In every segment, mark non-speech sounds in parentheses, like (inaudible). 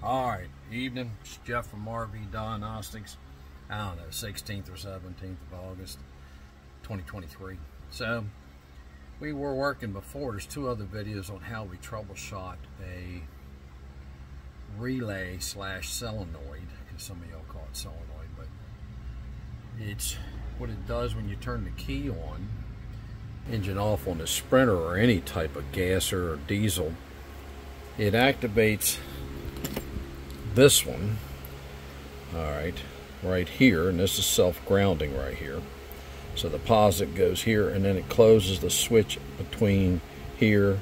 All right, evening. It's Jeff from RV Diagnostics. I don't know, 16th or 17th of August, 2023. So, we were working before. There's two other videos on how we troubleshot a relay slash solenoid, because some of y'all call it solenoid, but it's what it does when you turn the key on, engine off on the Sprinter or any type of gasser or diesel, it activates this one, all right, right here, and this is self-grounding right here. So the positive goes here, and then it closes the switch between here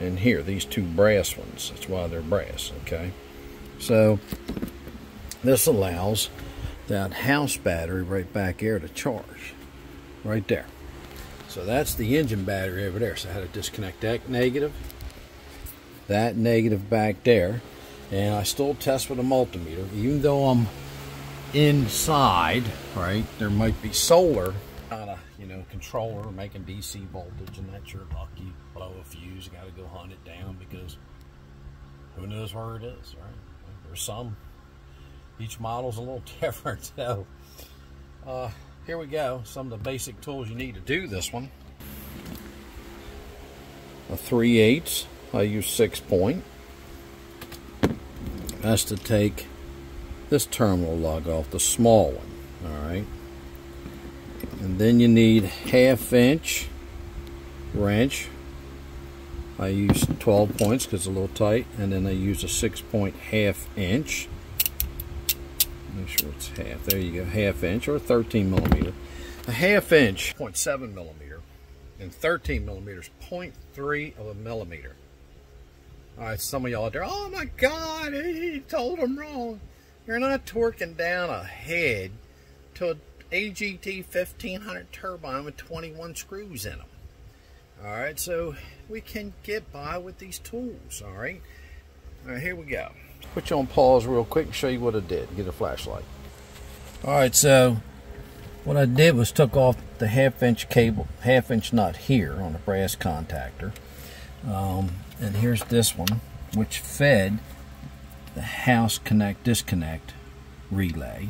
and here, these two brass ones. That's why they're brass, okay? So this allows that house battery right back here to charge, right there. So that's the engine battery over there. So I had to disconnect that negative, that negative back there, and I still test with a multimeter. Even though I'm inside right there might be solar kind of you know controller making DC voltage and that's your luck you blow a fuse you got to go hunt it down because who knows where it is right? There's some. Each model's a little (laughs) different so uh, here we go. Some of the basic tools you need to do this one. A 3 8 I use 6 point that's to take this terminal lug off, the small one, all right? And then you need half inch wrench. I use 12 points because it's a little tight, and then I use a six point half inch. Make sure it's half. There you go, half inch or 13 millimeter. A half inch, 0.7 millimeter, and 13 millimeters, 0.3 of a millimeter. Right, some of y'all out there, oh my God, he told him wrong. You're not torquing down a head to an AGT 1500 turbine with 21 screws in them. All right, so we can get by with these tools, all right? All right, here we go. Put you on pause real quick and show you what I did. Get a flashlight. All right, so what I did was took off the half inch cable, half inch nut here on the brass contactor. Um, and here's this one which fed the house connect disconnect relay.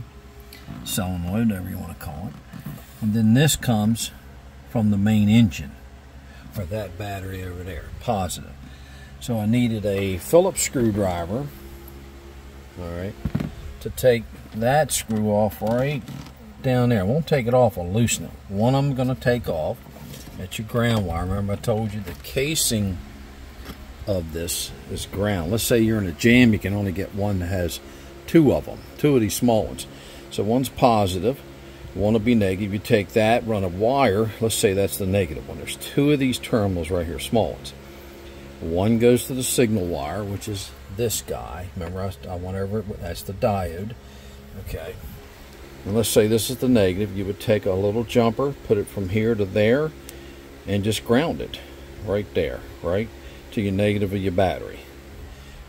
Solenoid whatever you want to call it. And then this comes from the main engine or that battery over there positive. So I needed a Phillips screwdriver all right to take that screw off right down there. I won't take it off I'll loosen it. One I'm going to take off. That's your ground wire. Remember I told you the casing of this is ground. Let's say you're in a jam, you can only get one that has two of them, two of these small ones. So one's positive, one will be negative. You take that, run a wire, let's say that's the negative one. There's two of these terminals right here, small ones. One goes to the signal wire, which is this guy. Remember, I, I went over it, that's the diode. Okay. And let's say this is the negative. You would take a little jumper, put it from here to there, and just ground it right there, right? To your negative of your battery.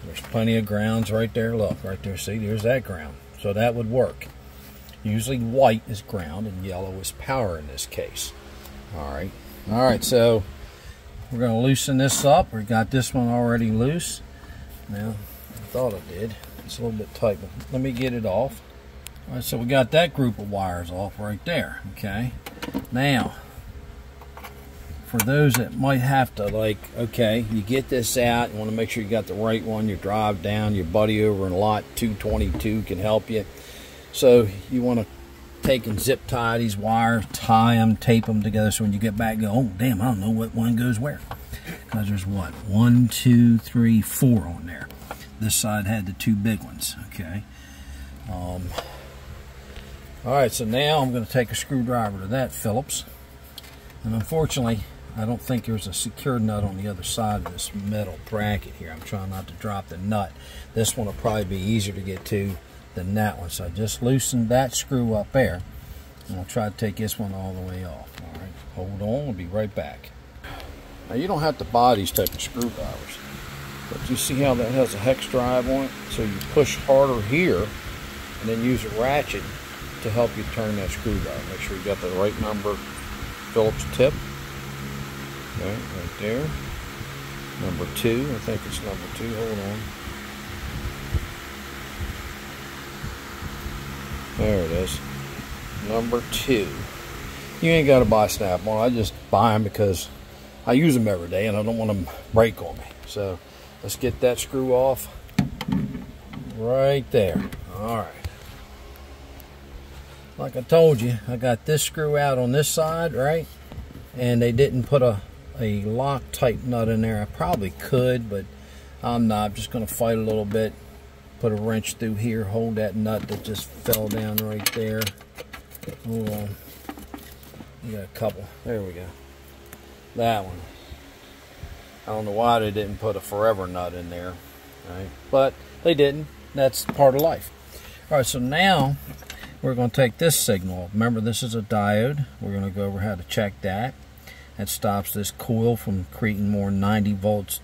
There's plenty of grounds right there. Look, right there. See, there's that ground. So that would work. Usually white is ground and yellow is power in this case. All right. All right, so we're going to loosen this up. We got this one already loose. Now, I thought I did. It's a little bit tight, but let me get it off. All right, so we got that group of wires off right there, okay? Now, for those that might have to like okay you get this out you want to make sure you got the right one you drive down your buddy over in lot 222 can help you. So you want to take and zip tie these wires tie them tape them together so when you get back go oh damn i don't know what one goes where. Because there's what one two three four on there. This side had the two big ones okay? Um, all right so now i'm going to take a screwdriver to that phillips. And unfortunately I don't think there's a secure nut on the other side of this metal bracket here. I'm trying not to drop the nut. This one will probably be easier to get to than that one. So I just loosened that screw up there. And I'll try to take this one all the way off. All right, hold on, we'll be right back. Now you don't have to buy these type of screwdrivers. But you see how that has a hex drive on it? So you push harder here and then use a ratchet to help you turn that screwdriver. Make sure you got the right number Phillips tip Okay, right there. Number two, I think it's number two. Hold on. There it is. Number two. You ain't got to buy Snap-on. I just buy them because I use them every day and I don't want them break on me. So let's get that screw off right there. All right. Like I told you, I got this screw out on this side, right? And they didn't put a, a Loctite nut in there. I probably could, but I'm not. I'm just going to fight a little bit. Put a wrench through here, hold that nut that just fell down right there. Hold on. We got a couple. There we go. That one. I don't know why they didn't put a forever nut in there. Right? But they didn't. That's part of life. Alright, so now we're going to take this signal. Remember, this is a diode. We're going to go over how to check that. That stops this coil from creating more 90 volts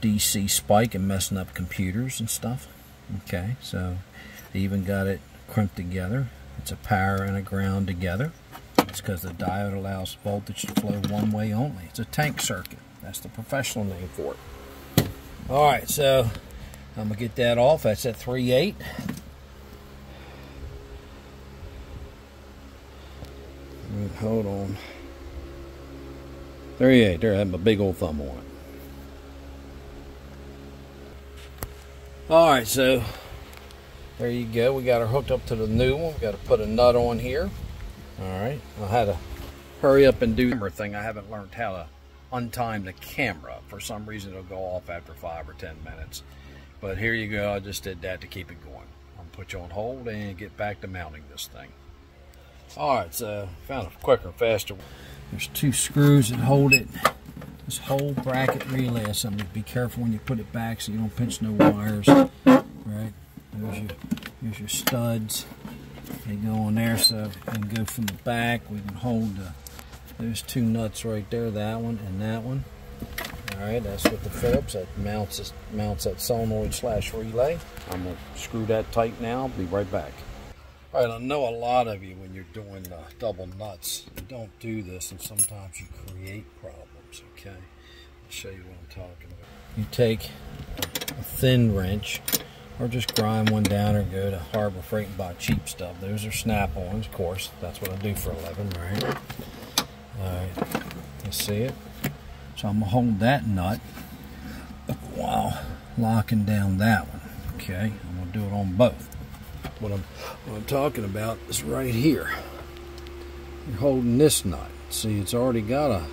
DC spike and messing up computers and stuff. Okay, so they even got it crimped together. It's a power and a ground together. It's because the diode allows voltage to flow one way only. It's a tank circuit. That's the professional name for it. All right, so I'm gonna get that off. That's at 3.8. Hold on. 38. There, I have my big old thumb on it. All right, so there you go. We got her hooked up to the new one. We got to put a nut on here. All right. I had to hurry up and do the camera thing. I haven't learned how to untime the camera. For some reason, it'll go off after five or ten minutes. But here you go. I just did that to keep it going. I'm put you on hold and get back to mounting this thing. All right. So found a quicker, faster. There's two screws that hold it. This whole bracket relay. So be careful when you put it back so you don't pinch no wires. Right. There's your, your studs. They go on there so we can go from the back. We can hold the, there's two nuts right there, that one and that one. Alright, that's with the Phillips. That mounts, mounts that solenoid slash relay. I'm to screw that tight now. Be right back. Alright, I know a lot of you when you're doing the double nuts, you don't do this and sometimes you create problems, okay? I'll show you what I'm talking about. You take a thin wrench or just grind one down or go to Harbor Freight and buy cheap stuff. Those are snap-ons, of course. That's what I do for a living, right? Alright, you see it? So I'm to hold that nut while locking down that one. Okay, I'm to do it on both. What I'm, what I'm talking about is right here. You're holding this nut. See, it's already got a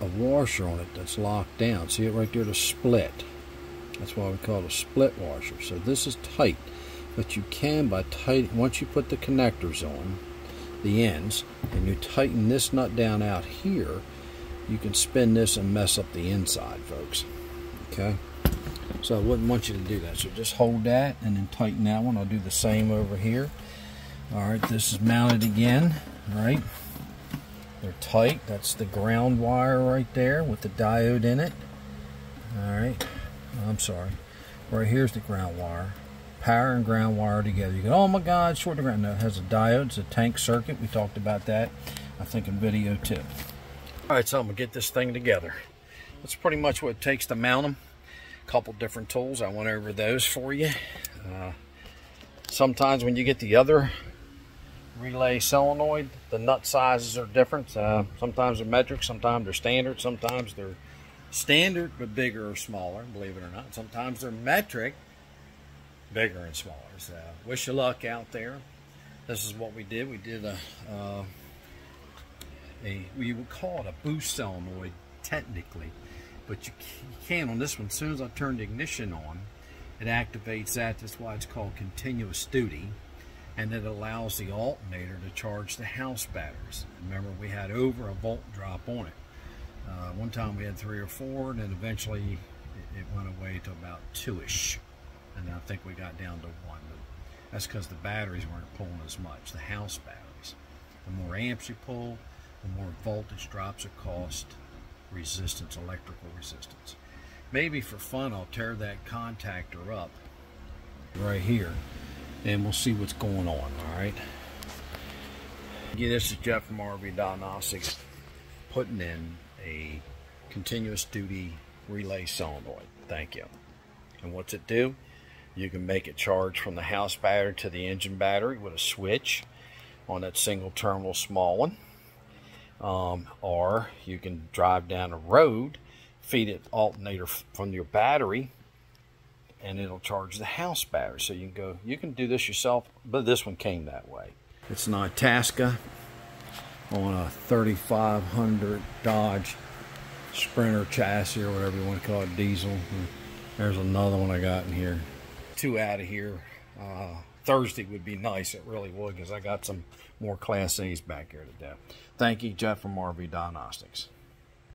a washer on it that's locked down. See it right there, the split. That's why we call it a split washer. So this is tight, but you can by tight once you put the connectors on, the ends, and you tighten this nut down out here, you can spin this and mess up the inside, folks. Okay. So I wouldn't want you to do that. So just hold that and then tighten that one. I'll do the same over here. All right, this is mounted again. All right. They're tight. That's the ground wire right there with the diode in it. All right. I'm sorry. Right here's the ground wire. Power and ground wire together. You go, oh my God, short of ground. No, it has a diode. It's a tank circuit. We talked about that, I think, in video two. All right, so I'm to get this thing together. That's pretty much what it takes to mount them. Couple different tools. I went over those for you. Uh, sometimes when you get the other relay solenoid, the nut sizes are different. Uh, sometimes they're metric, sometimes they're standard, sometimes they're standard but bigger or smaller, believe it or not. Sometimes they're metric, bigger and smaller. So wish you luck out there. This is what we did. We did a, uh, a we would call it a boost solenoid technically, but you can on this one. As soon as I turn the ignition on, it activates that. That's why it's called continuous duty. And it allows the alternator to charge the house batteries. Remember, we had over a volt drop on it. Uh, one time we had three or four, and then eventually it, it went away to about two-ish. And I think we got down to one. But that's because the batteries weren't pulling as much, the house batteries. The more amps you pull, the more voltage drops or cost resistance, electrical resistance. Maybe for fun, I'll tear that contactor up right here, and we'll see what's going on, all right? Yeah, this is Jeff from RV Diagnostics, putting in a continuous duty relay solenoid. Thank you. And what's it do? You can make it charge from the house battery to the engine battery with a switch on that single terminal small one. Um, or you can drive down a road, feed it alternator from your battery, and it'll charge the house battery. So you can go, you can do this yourself, but this one came that way. It's an Itasca on a 3500 Dodge Sprinter chassis or whatever you want to call it, diesel. There's another one I got in here. Two out of here. Uh, Thursday would be nice. It really would because I got some more Class A's back here today. Thank you, Jeff from RV Diagnostics.